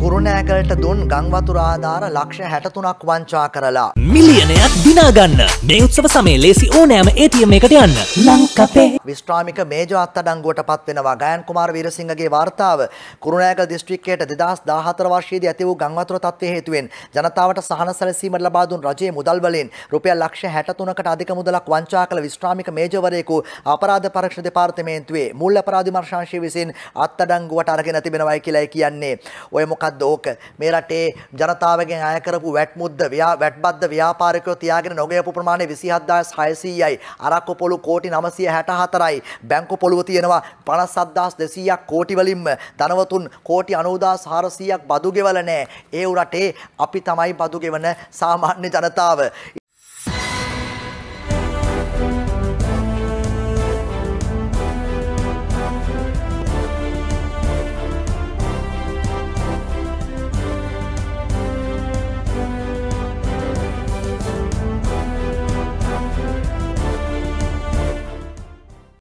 කුරුණෑගලට දුන් ගංවතුර ආධාර ලක්ෂ හැටතුනක් වංචා කරලා. මිලියනයක් දිනාගන්න. මේ උත්සව සමේ ලේසි ඕනෑම ATM එකට යන්න. ලංකපේ. විශ්‍රාමික මේජ අත්අඩංගුවට පත්වෙනවා ගයන් කුමාර වීරසිංහගේ වාර්තාව. කුරුණෑගල දිස්ත්‍රික්කයට 2014 වර්ෂයේදී ඇති වූ ගංවතුර තත්ත්වය හේතුවෙන් ජනතාවට සහන සැලසීමට ලබා දුන් රජයේ මුදල් වලින් රුපියල් ලක්ෂ 63කට අධික මුදලක් වංචා කළ විශ්‍රාමික මේජවරයෙකු අපරාධ පරීක්ෂණ දෙපාර්තමේන්තුවේ මූල්‍ය අපරාධ විමර්ශනාංශය විසින් අත්අඩංගුවට අරගෙන තිබෙනවායි කියලායි කියන්නේ. ඔය මොකද්ද ඕක? මේ රටේ ජනතාවගෙන් අය කරපු වැට් මුද්ද වැට්බද්ද ව්‍යාපාරිකයෝ තියාගෙන නොගයපු ප්‍රමාණය 27600යි. අරක්කු පොළු කෝටි 964යි. බැංකු පොළුව තියෙනවා 57200ක් කෝටි වලින්ම ධනවතුන් කෝටි 90400ක් බදු ගෙවල නැහැ. ඒ උරටේ අපි තමයි බදු ගෙවන සාමාන්‍ය ජනතාව.